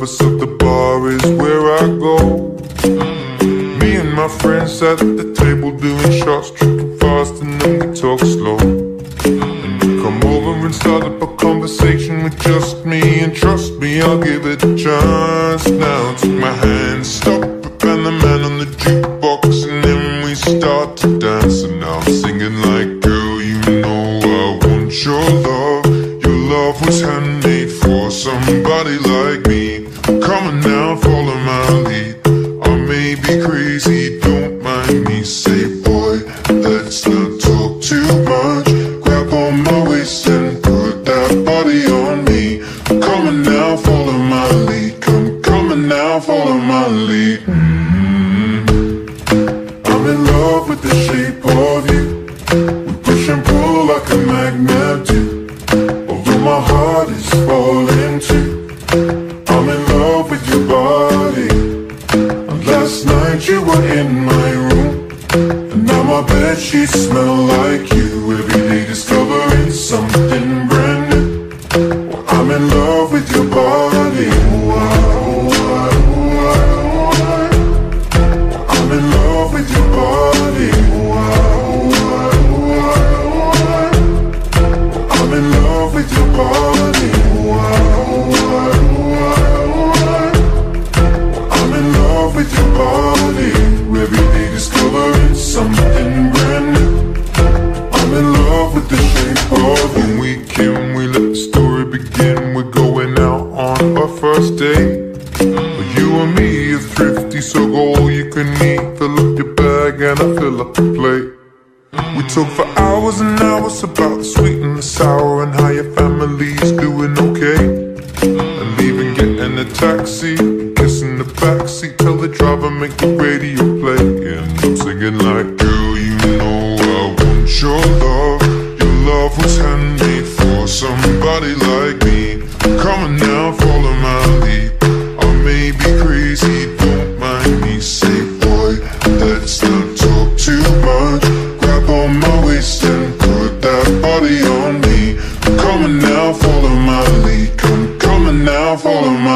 lovers of the bar is where I go. Me and my friends at the table doing shots, tripping fast, and then we talk slow. Come over and start up a conversation with just me, and trust me, I'll give it a chance. Now take my hand, stop shape of you. We push and pull like a magnet do. Although my heart is falling too. I'm in love with your body. And Last night you were in my room. And now my bed sheets smell like Fill up your bag and I fill up the plate. We talk for hours and hours about the sweet and the sour and how your family's doing okay. And even getting a taxi, kissing the backseat, tell the driver make the radio play. And I'm singing like, girl, you know I want your love. Your love was handmade for somebody like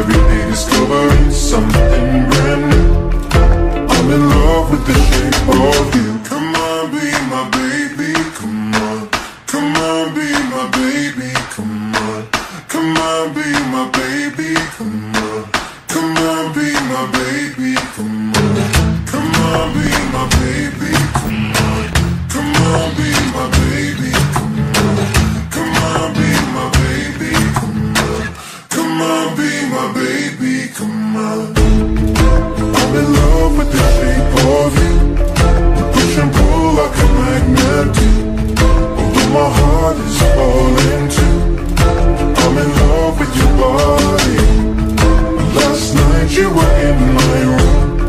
Every day discovering something brand new. I'm in love with the shape of you. Come on, be my baby, come on. Come on, be my baby, come on. Come on, be my baby, come on. Come on, be my baby, come on. Come on, be my baby. like a magnet Although my heart is falling too I'm in love with your body Last night you were in my room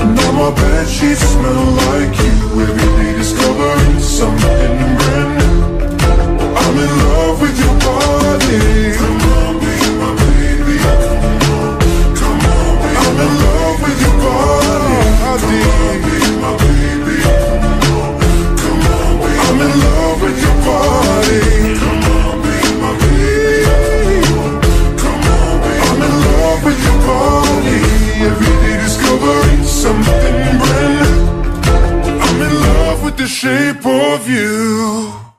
and Now my bed sheets smell like you Every day discovering something brand new I'm in love with your body. shape of you.